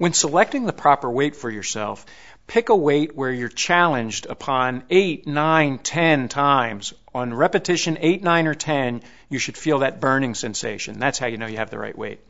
When selecting the proper weight for yourself, pick a weight where you're challenged upon 8, 9, 10 times. On repetition 8, 9, or 10, you should feel that burning sensation. That's how you know you have the right weight.